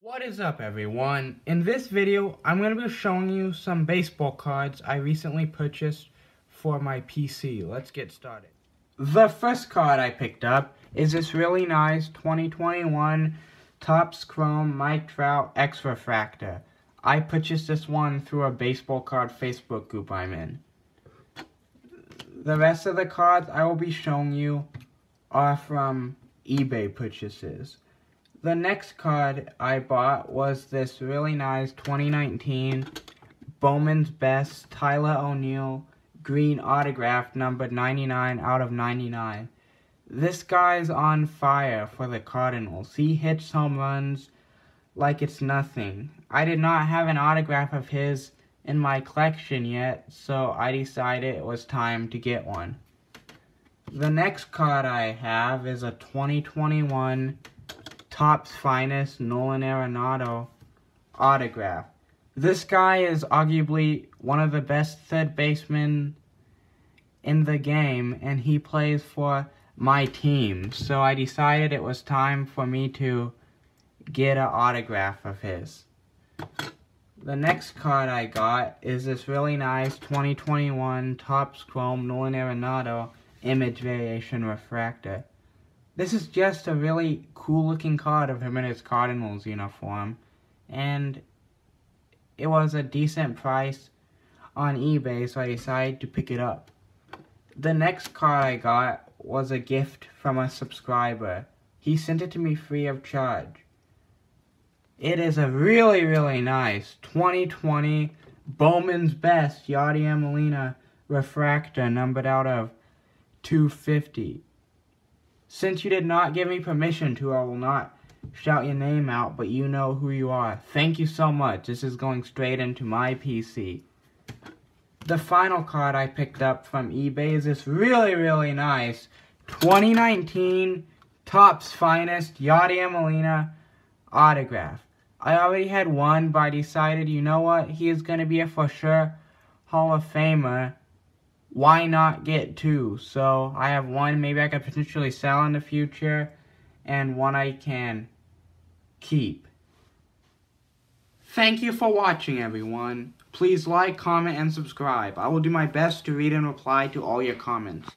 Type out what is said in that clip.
What is up everyone? In this video, I'm going to be showing you some baseball cards I recently purchased for my PC. Let's get started. The first card I picked up is this really nice 2021 Topps Chrome Mike Trout X Refractor. I purchased this one through a baseball card Facebook group I'm in. The rest of the cards I will be showing you are from eBay purchases. The next card I bought was this really nice 2019 Bowman's Best Tyler O'Neill green autograph number 99 out of 99. This guy's on fire for the Cardinals. He hits home runs like it's nothing. I did not have an autograph of his in my collection yet, so I decided it was time to get one. The next card I have is a 2021 Topps Finest Nolan Arenado autograph. This guy is arguably one of the best third basemen in the game, and he plays for my team. So I decided it was time for me to get an autograph of his. The next card I got is this really nice 2021 Topps Chrome Nolan Arenado image variation refractor. This is just a really cool looking card of him in his Cardinals uniform. And it was a decent price on eBay, so I decided to pick it up. The next card I got was a gift from a subscriber. He sent it to me free of charge. It is a really, really nice 2020 Bowman's Best Yadier Molina refractor numbered out of 250. Since you did not give me permission to, I will not shout your name out, but you know who you are. Thank you so much. This is going straight into my PC. The final card I picked up from eBay is this really, really nice 2019 Topps Finest Yadier Molina autograph. I already had one, but I decided, you know what, he is going to be a for sure Hall of Famer why not get two? So I have one maybe I could potentially sell in the future and one I can keep. Thank you for watching everyone. Please like, comment, and subscribe. I will do my best to read and reply to all your comments.